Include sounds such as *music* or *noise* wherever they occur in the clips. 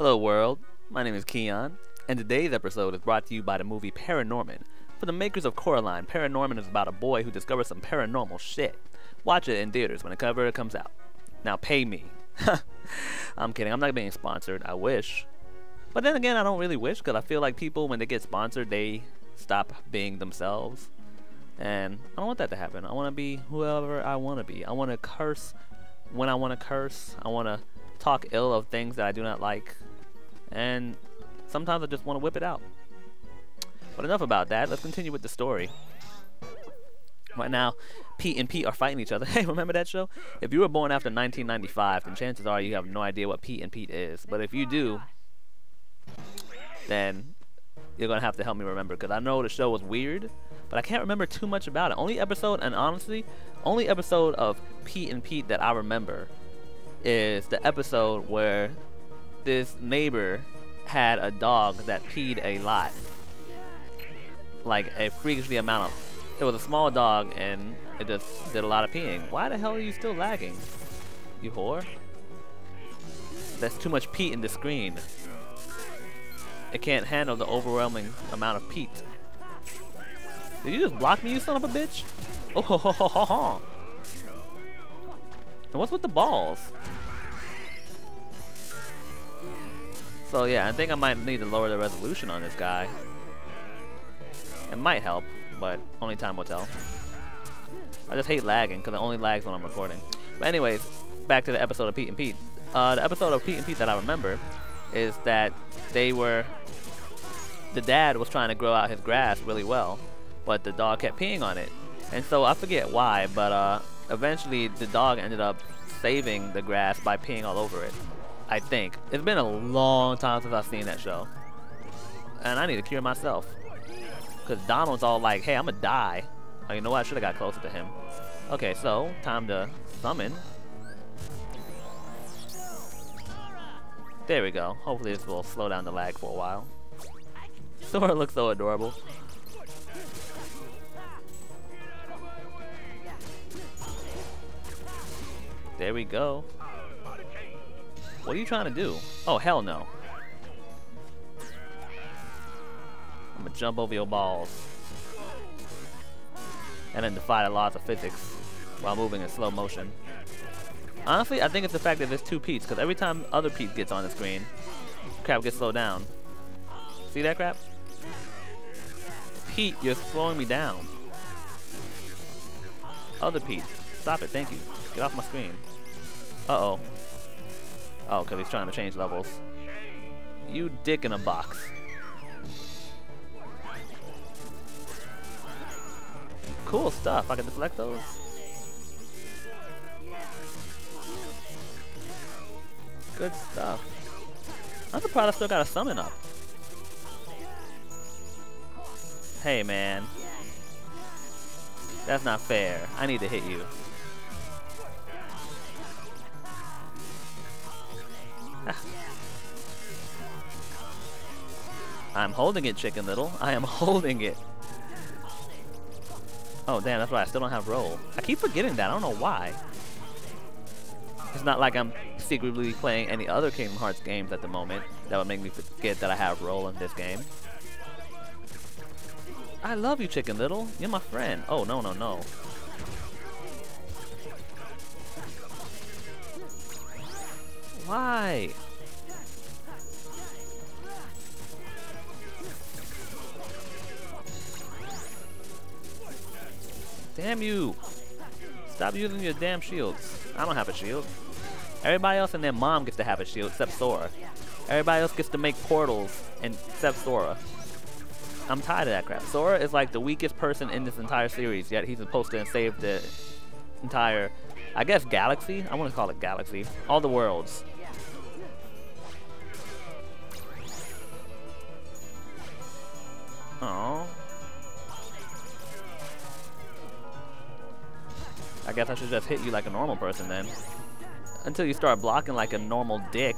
Hello world, my name is Keone, and today's episode is brought to you by the movie Paranorman. For the makers of Coraline, Paranorman is about a boy who discovers some paranormal shit. Watch it in theaters when the cover comes out. Now pay me. *laughs* I'm kidding, I'm not being sponsored, I wish. But then again, I don't really wish, because I feel like people, when they get sponsored, they stop being themselves. And I don't want that to happen. I want to be whoever I want to be. I want to curse when I want to curse. I want to talk ill of things that I do not like. And sometimes I just want to whip it out. But enough about that. Let's continue with the story. Right now, Pete and Pete are fighting each other. *laughs* Hey, remember that show? If you were born after 1995, then chances are you have no idea what Pete and Pete is. But if you do, then you're going to have to help me remember. Because I know the show was weird but I can't remember too much about it. Only episode, and honestly, only episode of Pete and Pete that I remember is the episode where this neighbor had a dog that peed a lot. Like a freakishly amount of. It was a small dog and it just did a lot of peeing. Why the hell are you still lagging? You whore? That's too much Pete in the screen. It can't handle the overwhelming amount of Pete. Did you just block me, you son of a bitch? *laughs* Oh, ho, ho, ho, ho, ho. And what's with the balls? So yeah, I think I might need to lower the resolution on this guy. It might help, but only time will tell. I just hate lagging, because it only lags when I'm recording. But anyways, back to the episode of Pete and Pete. Uh, the episode of Pete and Pete that I remember is that they were... The dad was trying to grow out his grass really well, but the dog kept peeing on it. And so I forget why, but uh, eventually the dog ended up saving the grass by peeing all over it. I think. It's been a long time since I've seen that show. And I need to cure myself. Because Donald's all like, hey, I'm gonna die. Oh, you know what? I should have got closer to him. Okay, so, time to summon. There we go. Hopefully this will slow down the lag for a while. Sora looks so adorable. There we go. What are you trying to do? Oh, hell no. I'm gonna jump over your balls. And then defy the laws of physics while moving in slow motion. Honestly, I think it's the fact that there's two Pete's, because every time other Pete gets on the screen, crap gets slowed down. See that crap? Pete, you're slowing me down. Other Pete, stop it, thank you. Get off my screen. Uh-oh. Oh, because he's trying to change levels. You dick in a box. Cool stuff. I can deflect those. Good stuff. I'm surprised I still got a summon up. Hey, man. That's not fair. I need to hit you. I'm holding it, Chicken Little. I am *laughs* holding it. Oh, damn, that's right. I still don't have roll. I keep forgetting that. I don't know why. It's not like I'm secretly playing any other Kingdom Hearts games at the moment that would make me forget that I have roll in this game. I love you, Chicken Little. You're my friend. Oh, no, no, no. Why? Damn you! Stop using your damn shields. I don't have a shield. Everybody else and their mom gets to have a shield except Sora. Everybody else gets to make portals and except Sora. I'm tired of that crap. Sora is like the weakest person in this entire series, yet he's supposed to save the entire, I guess, galaxy? I want to call it galaxy. All the worlds. I should just hit you like a normal person then. Until you start blocking like a normal dick.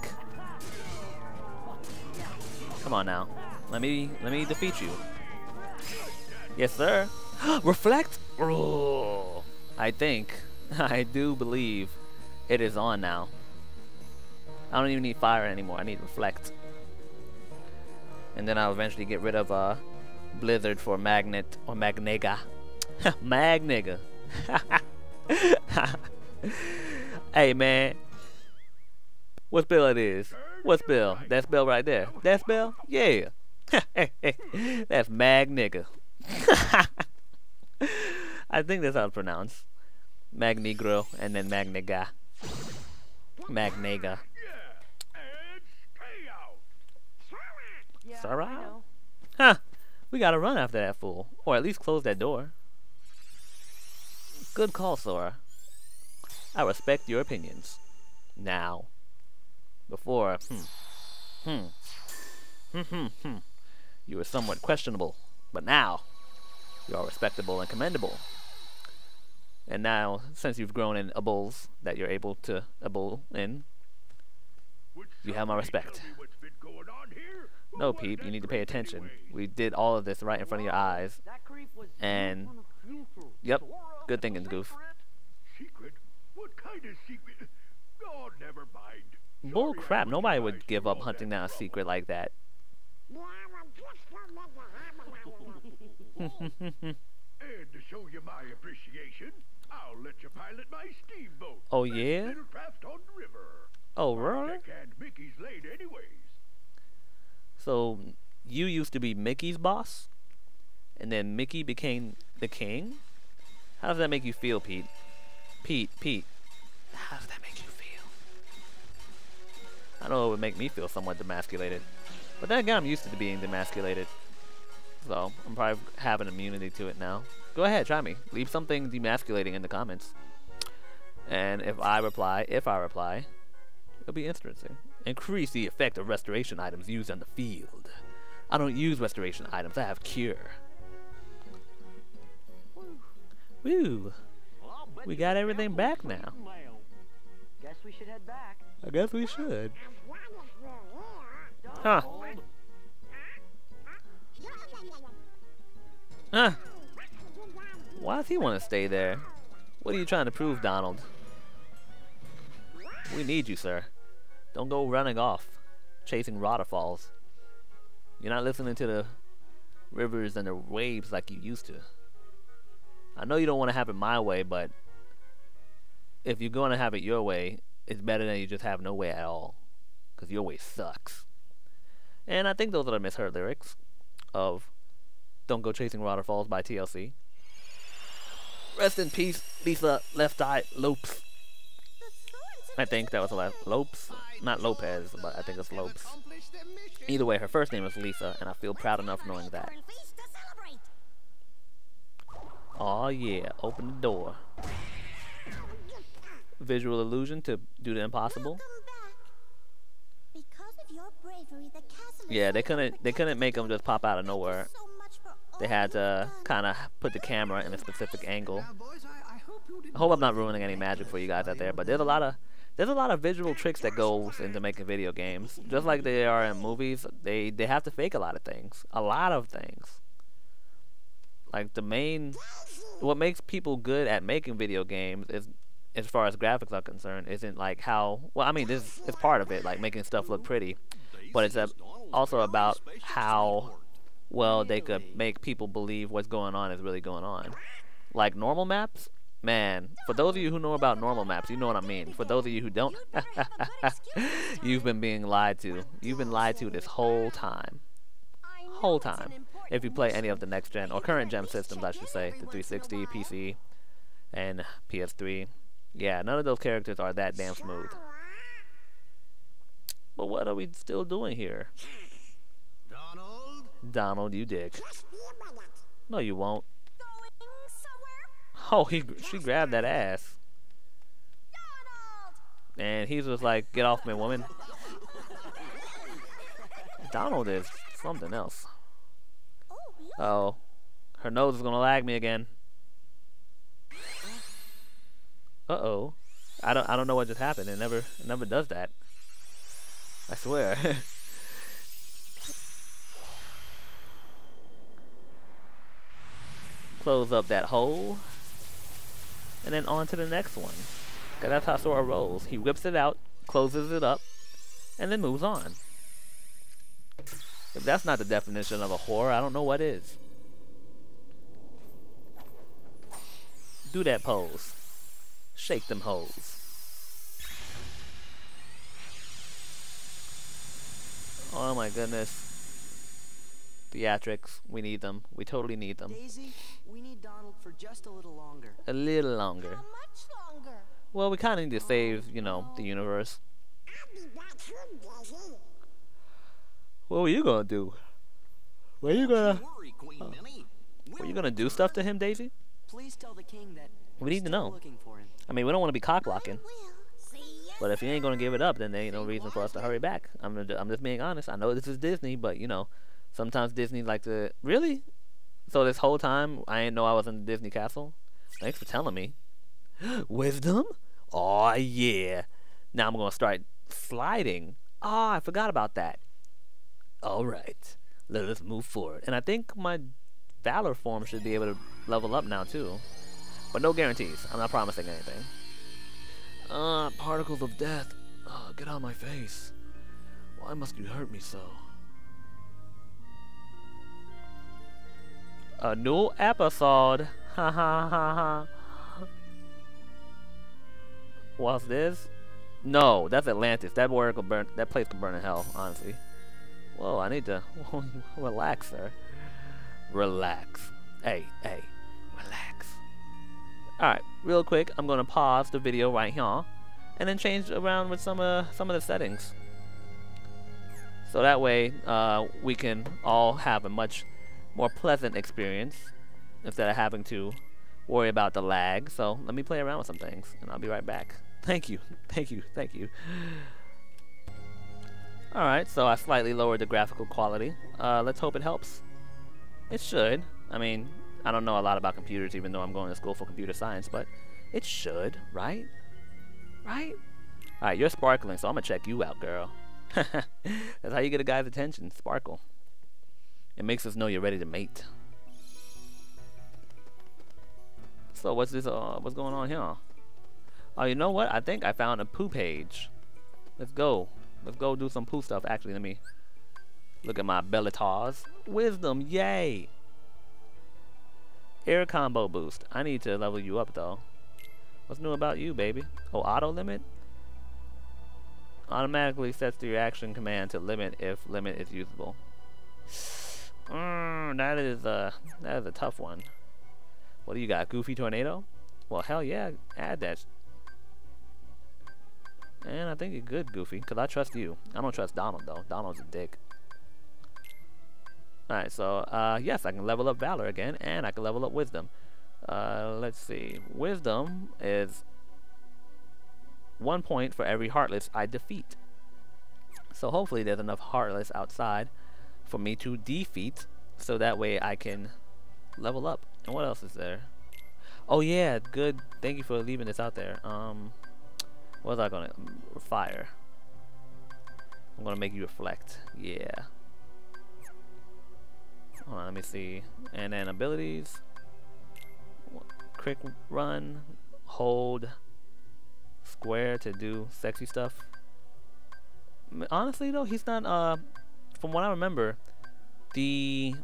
Come on now. Let me let me defeat you. Yes, sir. *gasps* Reflect. I think, *laughs* I do believe, it is on now. I don't even need fire anymore. I need reflect. And then I'll eventually get rid of uh, Blizzard for Magnet or Magnega. *laughs* Magnega. *laughs* *laughs* hey man. What spell it is? What spell? That spell right there. That spell? Yeah. *laughs* that's Mag nigga. *laughs* I think that's how it's pronounced. Magnegro and then Mag Nigga. Magnega. Magnega. Sarah? Huh. We gotta run after that fool. Or at least close that door. Good call, Sora. I respect your opinions. Now. Before, hmm. Hmm. Hmm, hmm, hmm. You were somewhat questionable. But now, you are respectable and commendable. And now, since you've grown in ables that you're able to able in, you have my respect. No, Peep, you need to pay attention. We did all of this right in front of your eyes. And, yep, good thinking, Goof. Secret? Of secret? Oh, never mind. Bull crap, nobody would give up hunting down a secret like that. and to show you my appreciation, I'll let you pilot my steamboat. Oh yeah. Oh really? So you used to be Mickey's boss, and then Mickey became the king. How does that make you feel, Pete? Pete, Pete. How does that make you feel? I know it would make me feel somewhat demasculated, but then again, I'm used to being demasculated. So I'm probably having immunity to it now. Go ahead, try me. Leave something demasculating in the comments. And if I reply, if I reply, it'll be interesting. Increase the effect of restoration items used on the field. I don't use restoration items, I have cure. Woo! We got everything back now. Guess we should head back. I guess we should. Huh. Huh. Why does he want to stay there? What are you trying to prove, Donald? We need you, sir. Don't go running off, chasing waterfalls. You're not listening to the rivers and the waves like you used to. I know you don't want to have it my way, but if you're going to have it your way, it's better than you just have no way at all. Because your way sucks. And I think those are the misheard lyrics of don't Go Chasing Waterfalls by TLC. Rest in peace, Lisa Left Eye Lopes. I think that was the last. Lopes? Not Lopez, but I think it's Lopes. Either way, her first name is Lisa, and I feel proud enough knowing that. Oh yeah, open the door. Visual illusion to do the impossible. Yeah, they couldn't they couldn't make them just pop out of nowhere they had to kind of put the camera in a specific angle. I hope I'm not ruining any magic for you guys out there, but there's a lot of there's a lot of visual tricks that goes into making video games. Just like they are in movies, they they have to fake a lot of things, a lot of things. Like the main, what makes people good at making video games is, as far as graphics are concerned, isn't like how. Well, I mean, this is part of it, like making stuff look pretty, but it's also about how well they could make people believe what's going on is really going on. Like normal maps, man, for those of you who know about normal maps, you know what I mean. For those of you who don't, *laughs* you've been being lied to. You've been lied to this whole time. Whole time. If you play any of the next gen, or current gen systems, I should say, the 360, PC, and PS3. Yeah, none of those characters are that damn smooth. But what are we still doing here? Donald, Donald, you dick. No, you won't. Oh, he she grabbed that ass. And he was like, get off me, woman. *laughs* Donald is something else. oh. Her nose is gonna lag me again. Uh oh. I don't I don't know what just happened. It never it never does that. I swear. *laughs* close up that hole, and then on to the next one. Cause that's how Sora rolls. He whips it out, closes it up, and then moves on. If that's not the definition of a whore, I don't know what is. Do that pose. Shake them holes. Oh my goodness. Theatrics, we need them. We totally need them. Daisy, we need Donald for just a little longer. A little longer. How much longer? Well, we kind of need to save, you know, the universe. I'll be back soon, Daisy. What were you gonna do? Were you gonna? Worry, Queen uh, Minnie. Were you gonna do stuff to him, Daisy? Please tell the king that We need to know. looking for him. I mean, we don't want to be cock blocking. Will. See ya But if you ain't gonna give it up, then there ain't no reason for us to hurry back. I'm I'm just being honest. I know this is Disney, but you know, sometimes Disney like to really. So this whole time, I didn't know I was in the Disney castle. Thanks for telling me. *gasps* Wisdom? Oh yeah. Now I'm gonna start sliding. Oh, I forgot about that. All right, let us move forward. And I think my Valor form should be able to level up now too. But no guarantees. I'm not promising anything. Ah, particles of death. Ah, get out of my face. Why must you hurt me so? A new episode. *laughs* Ha ha ha ha. What's this? No, that's Atlantis. That word could burn. That place could burn in hell. Honestly. Whoa, I need to *laughs* relax, sir. Relax. Hey, hey. Alright, real quick, I'm gonna pause the video right here and then change around with some uh, some of the settings. So that way uh, we can all have a much more pleasant experience instead of having to worry about the lag. So let me play around with some things and I'll be right back. *laughs* Thank you, thank you, thank you. Alright, so I slightly lowered the graphical quality. Uh, let's hope it helps. It should. I mean, I don't know a lot about computers even though I'm going to school for computer science, but it should, right? Right? Alright, you're sparkling, so I'm gonna check you out, girl. *laughs* That's how you get a guy's attention. Sparkle. It makes us know you're ready to mate. So what's this uh what's going on here? Oh you know what? I think I found a Pooh page. Let's go. Let's go do some Pooh stuff. Actually, let me look at my Bellatar's. Wisdom, yay! Air combo boost. I need to level you up though. What's new about you, baby? Oh, auto limit? Automatically sets the reaction command to limit if limit is usable. Mm, that is a that is a tough one. What do you got? Goofy tornado? Well, hell yeah, add that. And I think you're good, Goofy, because I trust you. I don't trust Donald though. Donald's a dick. Alright, so uh, yes, I can level up Valor again, and I can level up Wisdom. Uh, let's see. Wisdom is one point for every Heartless I defeat. So hopefully there's enough Heartless outside for me to defeat, so that way I can level up. And what else is there? Oh yeah, good. Thank you for leaving this out there. Um, what was I gonna fire? I'm gonna make you reflect. Yeah. Hold on, let me see. And then abilities. Quick run, hold, square to do sexy stuff. Honestly though, he's not. Uh, from what I remember, the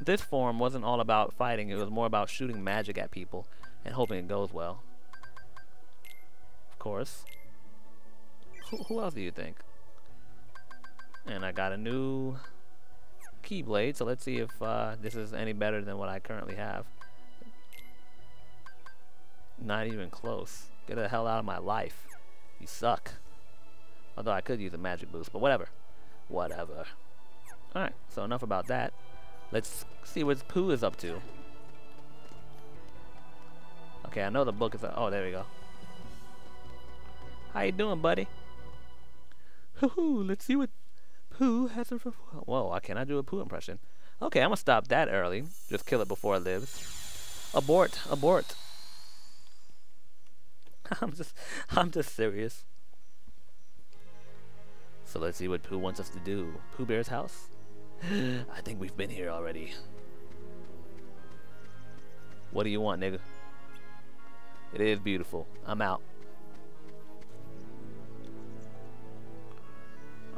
this form wasn't all about fighting. It was more about shooting magic at people and hoping it goes well. Of course. Who, who else do you think? And I got a new Keyblade, so let's see if uh, this is any better than what I currently have. Not even close. Get the hell out of my life. You suck. Although I could use a magic boost, but whatever. Whatever. Alright, so enough about that. Let's see what Pooh is up to. Okay, I know the book is... Oh, there we go. How you doing, buddy? Hoo-hoo, let's see what Pooh has a... Whoa, I cannot do a Pooh impression. Okay, I'm gonna stop that early. Just kill it before it lives. Abort, abort. *laughs* I'm just, I'm just serious. So let's see what Pooh wants us to do. Pooh Bear's house? *gasps* I think we've been here already. What do you want, nigga? It is beautiful. I'm out.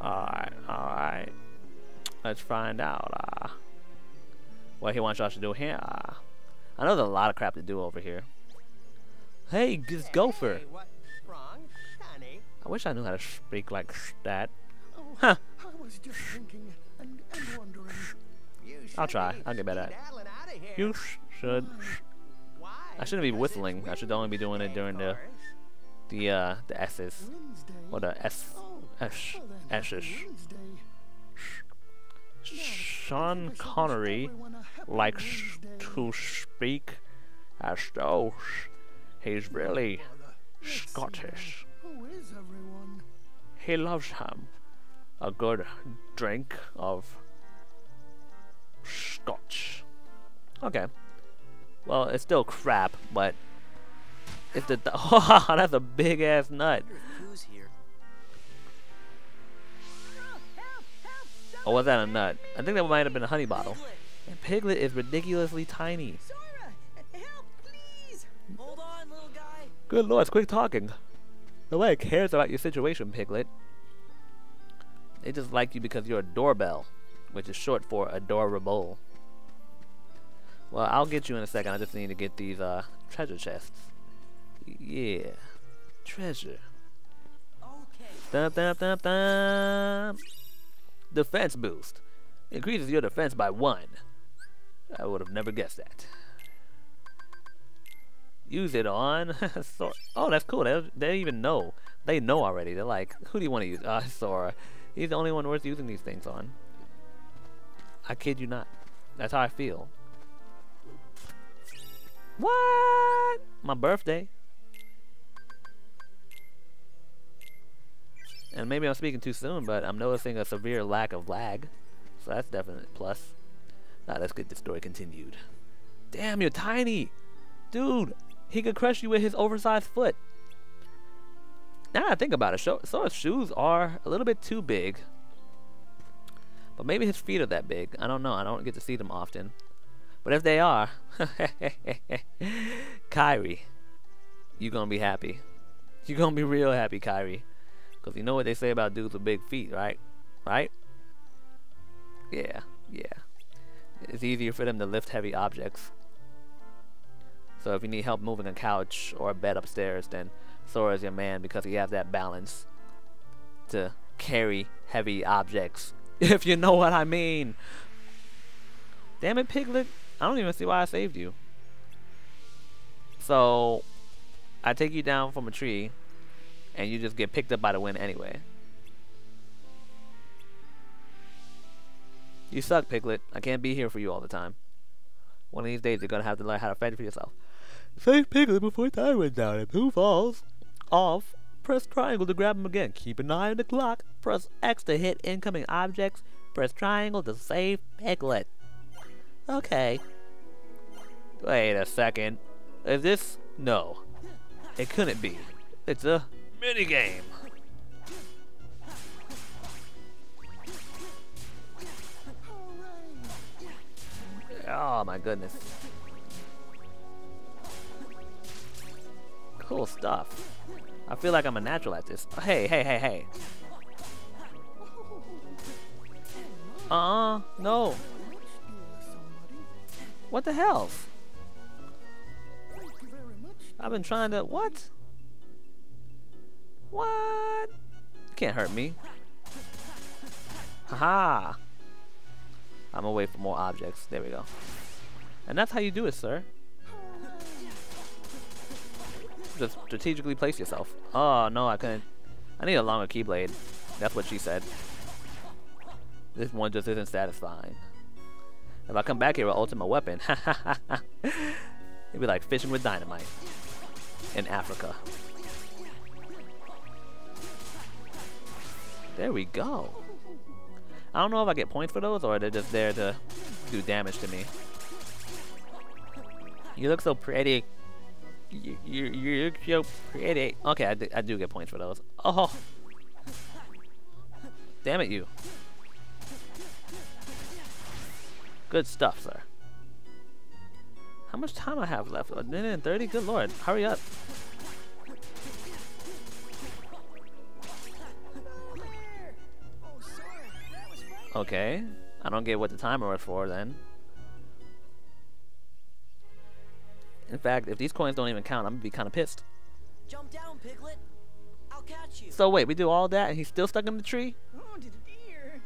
Alright, alright. Let's find out uh, what he wants us to do here. Uh, I know there's a lot of crap to do over here. Hey, this gopher. Hey, wrong, Sonny? I wish I knew how to speak like that. Oh, Huh. I was just thinking and, and wondering. I'll try. I'll get better at it. skedaddling outta here. You sh- should. Why? I shouldn't be whistling. I should only be doing it during the the uh the S's or the S S well then, S's. happy Wednesday. Sean Connery likes to speak as though he's really Scottish. He loves ham, A good drink of scotch. Okay. Well, it's still crap, but if the oh, *laughs* that's a big ass nut. Or was that a nut? I think that might have been a honey bottle. Piglet! And Piglet is ridiculously tiny. Sora! Help, on. Good lord, quick talking. Nobody cares about your situation, Piglet. They just like you because you're a doorbell, which is short for adorable. Well, I'll get you in a second. I just need to get these uh treasure chests. Yeah, treasure. Okay. Dum, dum, dum. Defense boost increases your defense by one. I would have never guessed that. Use it on. *laughs* Sora. Oh, that's cool. They, they even know. They know already. They're like, who do you want to use? *laughs* Ah, Sora. He's the only one worth using these things on. I kid you not. That's how I feel. What? My birthday. And maybe I'm speaking too soon, but I'm noticing a severe lack of lag. So that's definitely a plus. Now let's get the story continued. Damn, you're tiny! Dude, he could crush you with his oversized foot. Now I think about it, Sora's shoes are a little bit too big. But maybe his feet are that big. I don't know. I don't get to see them often. But if they are, *laughs* Kairi, you're gonna be happy. You're gonna be real happy, Kairi. Because you know what they say about dudes with big feet, right? Right? Yeah, yeah. It's easier for them to lift heavy objects. So if you need help moving a couch or a bed upstairs, then Sora's your man because he has that balance to carry heavy objects. *laughs* If you know what I mean. Damn it, Piglet. I don't even see why I saved you. So, I take you down from a tree, and you just get picked up by the wind anyway. You suck, Piglet. I can't be here for you all the time. One of these days, you're gonna have to learn how to fend for yourself. Save Piglet before time runs out. If who falls off, press triangle to grab him again. Keep an eye on the clock. Press X to hit incoming objects. Press triangle to save Piglet. Okay. Wait a second. Is this? No. It couldn't be. It's a minigame. Oh my goodness. Cool stuff. I feel like I'm a natural at this. Hey, hey, hey, hey. Uh-uh, no. What the hell? I've been trying to. What? What? You can't hurt me. Haha. I'm gonna wait for more objects. There we go. And that's how you do it, sir. Just strategically place yourself. Oh, no, I couldn't. I need a longer keyblade. That's what she said. This one just isn't satisfying. If I come back here with ultimate weapon, *laughs* it'd be like fishing with dynamite in Africa. There we go. I don't know if I get points for those or they're just there to do damage to me. You look so pretty. You, you, you look so pretty. Okay, I I do get points for those. Oh. Damn it, you. Good stuff, sir. How much time I have left? A minute and 30? Good lord. Hurry up. Okay. I don't get what the timer was for then. In fact, if these coins don't even count, I'm gonna be kind of pissed. Jump down, Piglet. I'll catch you. So wait, we do all that and he's still stuck in the tree? oh, dear.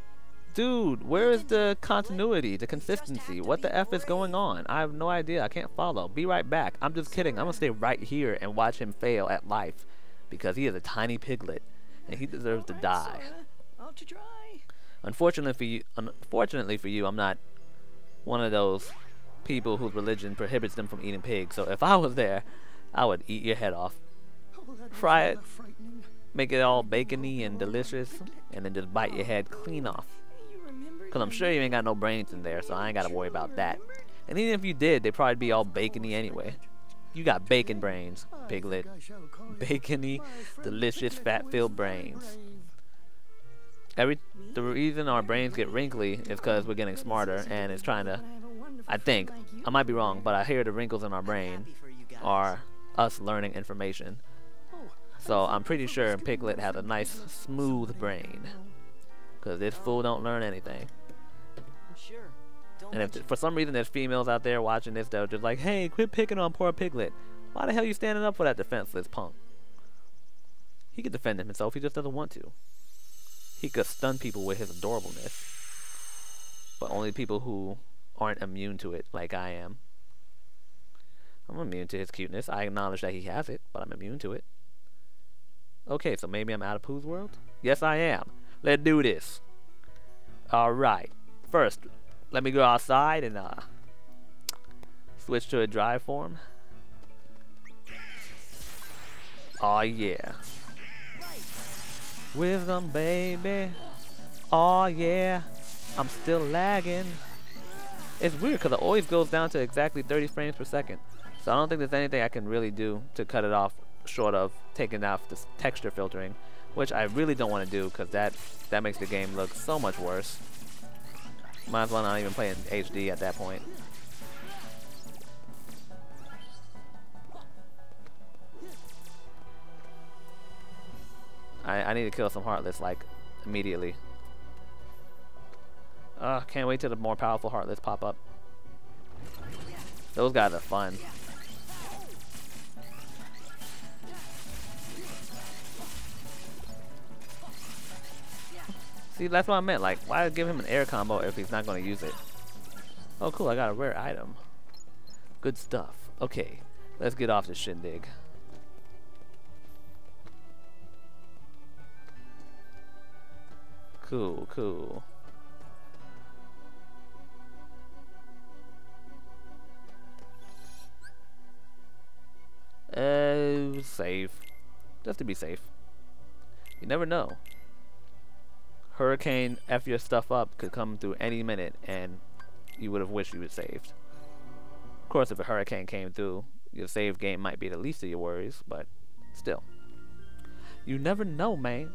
Dude, where is the into it, Piglet. continuity, the You just have consistency? What the F is going on? I have no idea. I can't follow. Be right back. I'm just kidding. I'm gonna stay right here and watch him fail at life because he is a tiny piglet and he deserves to die. Out to. Unfortunately for you, unfortunately for you, I'm not one of those people whose religion prohibits them from eating pigs. So if I was there, I would eat your head off, Fry it. make it all bacony and delicious, and then just bite your head clean off. Cause I'm sure you ain't got no brains in there, so I ain't gotta worry about that. And even if you did, they'd probably be all bacony anyway. You got bacon brains, piglet. Bacony, delicious, fat-filled brains. Every the reason our brains get wrinkly is because we're getting smarter, and it's trying to. I think I might be wrong, but I hear the wrinkles in our brain are us learning information. So I'm pretty sure Piglet has a nice, smooth brain. Cause this fool don't learn anything. And if for some reason there's females out there watching this, they're just like, "Hey, quit picking on poor Piglet. Why the hell are you standing up for that defenseless punk? He could defend himself. He just doesn't want to. He could stun people with his adorableness, but only people who aren't immune to it, like I am. I'm immune to his cuteness. I acknowledge that he has it, but I'm immune to it. Okay, so maybe I'm out of Pooh's world? Yes, I am. Let's do this. Alright. First, let me go outside and uh switch to a drive form. Oh yeah. Wisdom baby. Oh yeah. I'm still lagging. It's weird because it always goes down to exactly 30 frames per second. So I don't think there's anything I can really do to cut it off short of taking off this texture filtering, which I really don't want to do because that that makes the game look so much worse. Might as well not even play in HD at that point. I, need to kill some Heartless, like, immediately. Uh, can't wait till the more powerful Heartless pop up. Those guys are fun. See, that's what I meant. Like, why give him an air combo if he's not going to use it? Oh, cool. I got a rare item. Good stuff. Okay, let's get off this shindig. Cool, cool. Uh, safe. Just to be safe. You never know. Hurricane F your stuff up could come through any minute and you would have wished you were saved. Of course, if a hurricane came through, your save game might be the least of your worries, but still. You never know, man.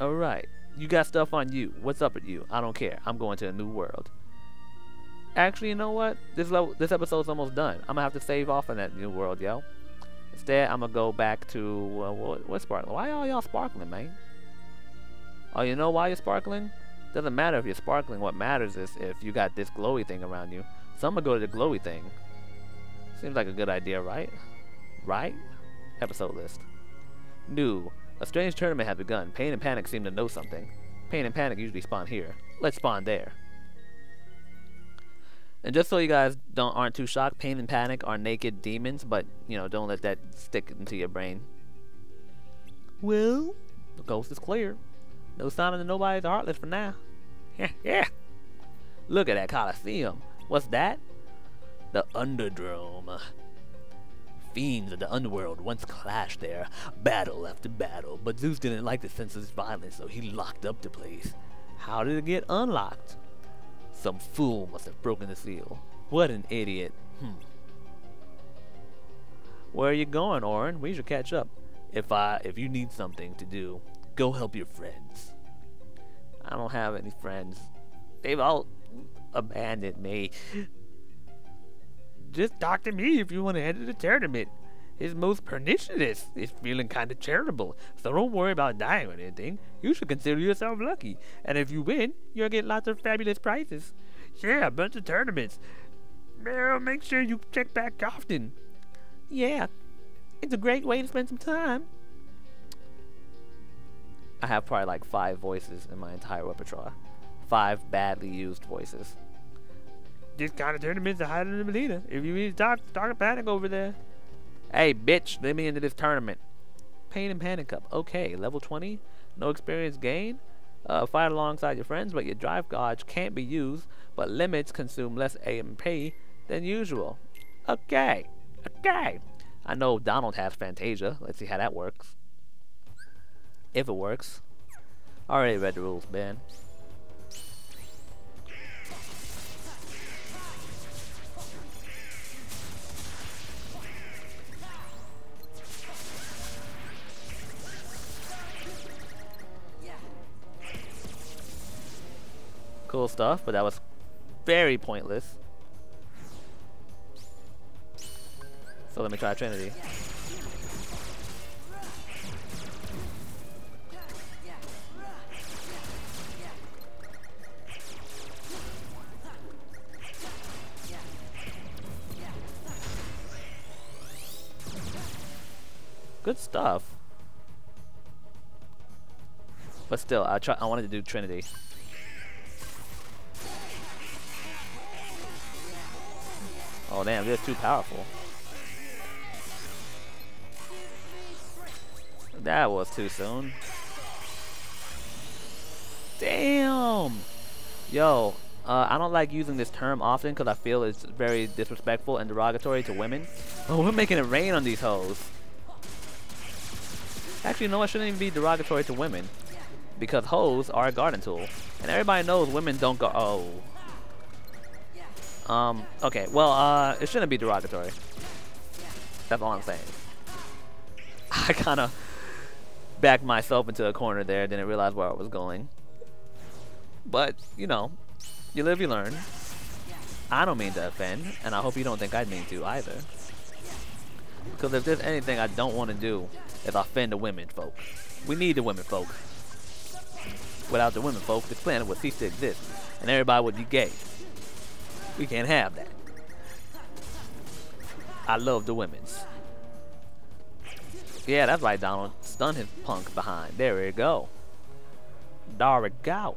Alright, you got stuff on you. What's up with you? I don't care. I'm going to a new world. Actually, you know what? This level, this episode's almost done. I'm gonna have to save off in that new world, yo. Instead, I'm gonna go back to uh, what, what's sparkling? Why are y'all sparkling, man? Oh, you know why you're sparkling? Doesn't matter if you're sparkling. What matters is if you got this glowy thing around you. So I'm gonna go to the glowy thing. Seems like a good idea, right? Right? Episode list. New. A strange tournament has begun. Pain and Panic seem to know something. Pain and Panic usually spawn here. Let's spawn there. And just so you guys don't aren't too shocked, Pain and Panic are naked demons, but you know, don't let that stick into your brain. Well, the coast is clear. No sign of nobody's heartless for now. *laughs* yeah. Look at that Coliseum. What's that? The Underdrome. Fiends of the underworld once clashed there, battle after battle, but Zeus didn't like the senseless violence, so he locked up the place. How did it get unlocked? Some fool must have broken the seal. What an idiot. Hmm. Where are you going, Auron? We should catch up. If I if you need something to do, go help your friends. I don't have any friends. They've all abandoned me. Just talk to me if you want to enter the tournament. His most pernicious is feeling kind of charitable, so don't worry about dying or anything. You should consider yourself lucky, and if you win, you'll get lots of fabulous prizes. Yeah, a bunch of tournaments. Well, make sure you check back often. Yeah, it's a great way to spend some time. I have probably like five voices in my entire repertoire. Five badly used voices. This kind of tournament's a hide in the Medina. If you need to talk, a panic over there. Hey, bitch, let me into this tournament. Pain and Panic Cup. Okay, level 20. No experience gain. Uh, fight alongside your friends, but your drive gauge can't be used, but limits consume less AMP than usual. Okay, okay. I know Donald has Fantasia. Let's see how that works. If it works. Already read the rules, Ben. Cool stuff, but that was very pointless. So let me try Trinity. Good stuff. But still, I try. I wanted to do Trinity. Oh damn, they're too powerful. That was too soon. Damn! Yo, uh, I don't like using this term often because I feel it's very disrespectful and derogatory to women. Oh, we're making it rain on these hoes. Actually, no, it shouldn't even be derogatory to women. Because hoes are a garden tool. And everybody knows women don't go- oh. Um, okay, well, uh, it shouldn't be derogatory. That's all I'm saying. *laughs* I kind of backed myself into a corner there, didn't realize where I was going. But, you know, you live, you learn. I don't mean to offend, and I hope you don't think I mean to either. Because if there's anything I don't want to do, is offend the women folk. We need the women folk. Without the women folk, this planet would cease to exist, and everybody would be gay. We can't have that. I love the women's. Yeah, that's right, Donald. Stun his punk behind. There we go. There we go.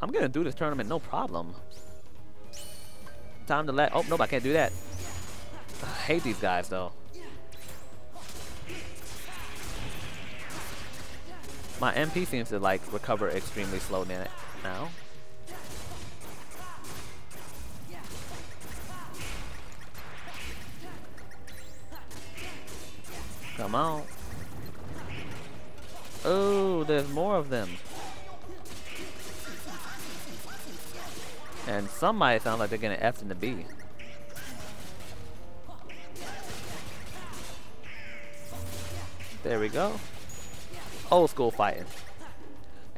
I'm gonna do this tournament, no problem. Time to let. Oh, nope, I can't do that. I hate these guys, though. My MP seems to, like, recover extremely slow now. Come on. Oh, there's more of them. And some might sound like they're getting F in the B. There we go. Old school fighting.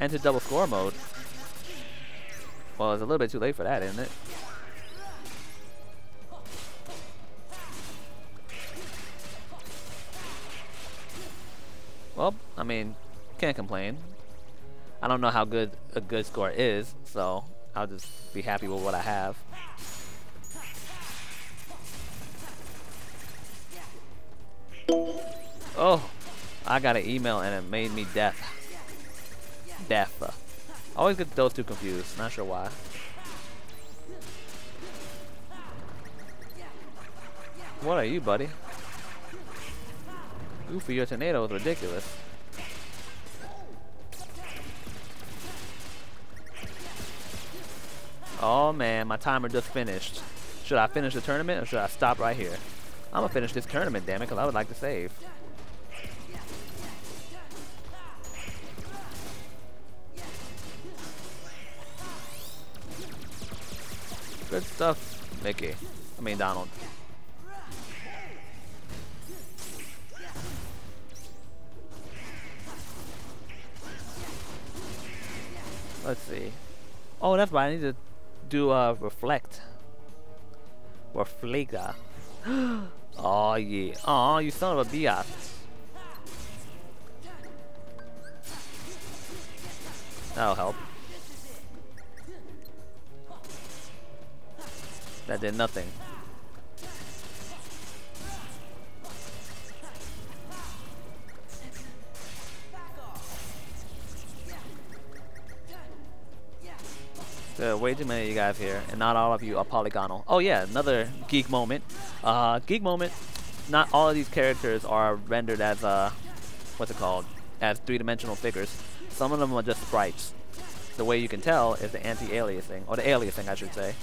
Enter double score mode. Well, it's a little bit too late for that, isn't it? Well, I mean, can't complain. I don't know how good a good score is, so I'll just be happy with what I have. Oh, I got an email and it made me deaf. Deaf. I always get those two confused. Not sure why. What are you, buddy? Goofy, your tornado is ridiculous. Oh man, my timer just finished. Should I finish the tournament or should I stop right here? I'm gonna finish this tournament, damn it, because I would like to save. Good stuff, Mickey. I mean, Donald. Let's see. Oh, that's why I need to do a uh, reflect. Reflector. Oh *gasps* yeah. Oh, you son of a biatch. That'll help. That did nothing. Way too many of you guys here, and not all of you are polygonal. Oh yeah, another geek moment. Uh, geek moment. Not all of these characters are rendered as uh, what's it called? As three-dimensional figures. Some of them are just sprites. The way you can tell is the anti-aliasing, or the aliasing, I should say.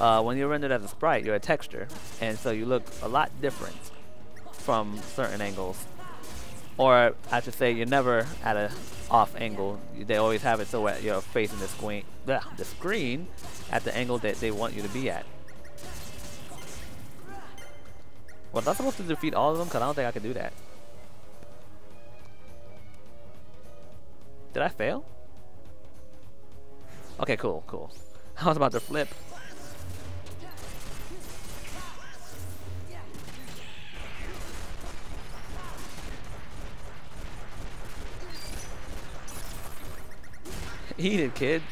Uh, when you're rendered as a sprite, you're a texture, and so you look a lot different from certain angles. Or I should say, you're never at a off angle. They always have it so you're facing the screen, the screen at the angle that they want you to be at. Was I supposed to defeat all of them? Cause I don't think I can do that. Did I fail? Okay, cool, cool. *laughs* I was about to flip. Eat it, kid.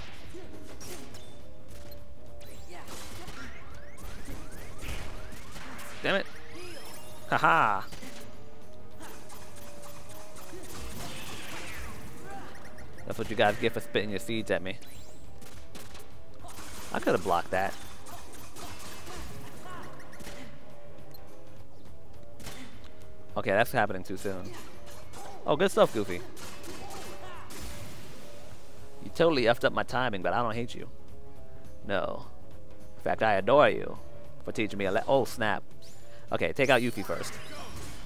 Damn it. Haha. That's what you guys get for spitting your seeds at me. I could have blocked that. Okay, that's happening too soon. Oh, good stuff, Goofy. Totally effed up my timing, but I don't hate you. No. In fact, I adore you for teaching me a le- Oh, snap. Okay, take out Yuffie first.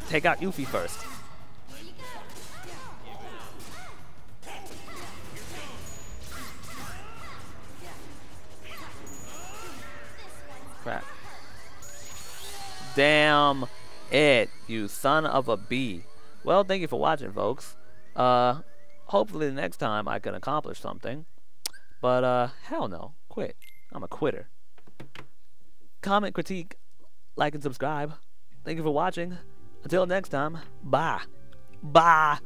Take out Yuffie first. Crap. Damn it, you son of a bee. Well, thank you for watching, folks. Uh, hopefully the next time I can accomplish something. But, uh, hell no. Quit. I'm a quitter. Comment, critique, like, and subscribe. Thank you for watching. Until next time, bye. Bye.